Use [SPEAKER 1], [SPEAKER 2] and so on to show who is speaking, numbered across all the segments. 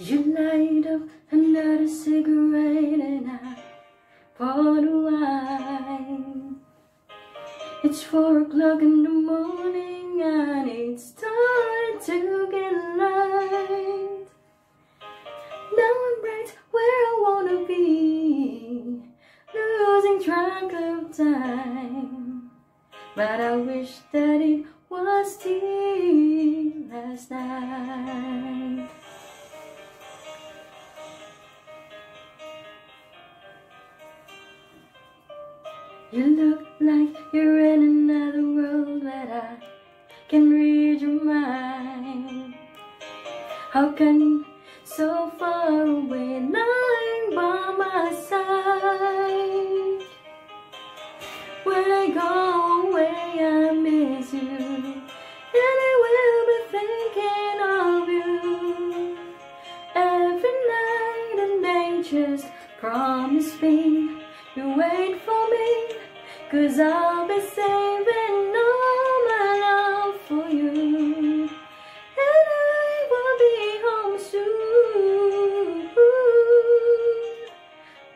[SPEAKER 1] You light up another cigarette and I pour the wine. It's four o'clock in the morning and it's time to get light. Now I'm right where I wanna be, losing track of time. But I wish that it was still last night. You look like you're in another world, but I can read your mind. How can so far away, lying by my side? When I go away, I miss you, and I will be thinking of you every night, and they just promise me you wait for me. Cause I'll be saving all my love for you. And I will be home soon.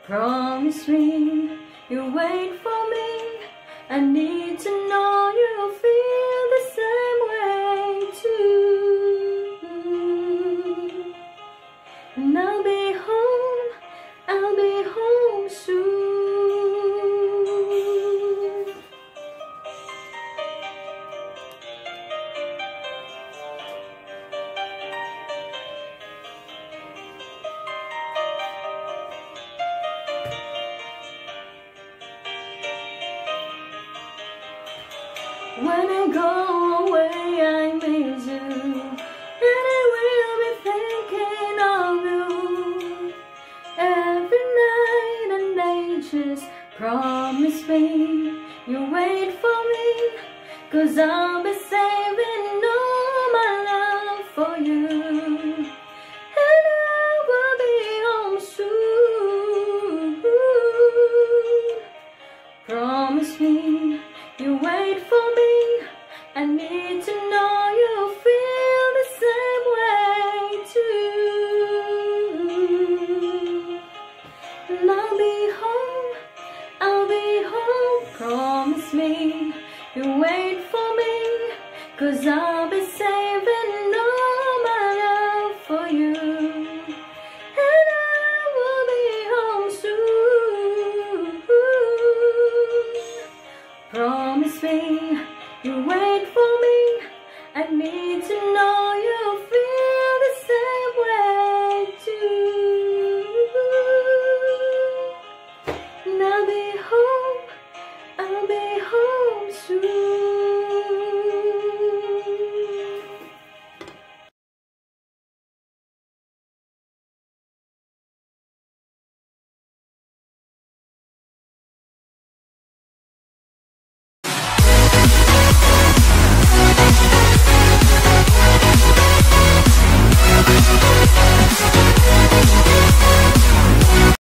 [SPEAKER 1] Promise me you wait for me. I need to know you feel the same way too. And I'll be home, I'll be home soon. When I go away, I miss you, and I will be thinking of you every night. And they just promise me you wait for me, cause I'll be saving And I'll be home, I'll be home, promise me. You wait for me, cause I'll be saving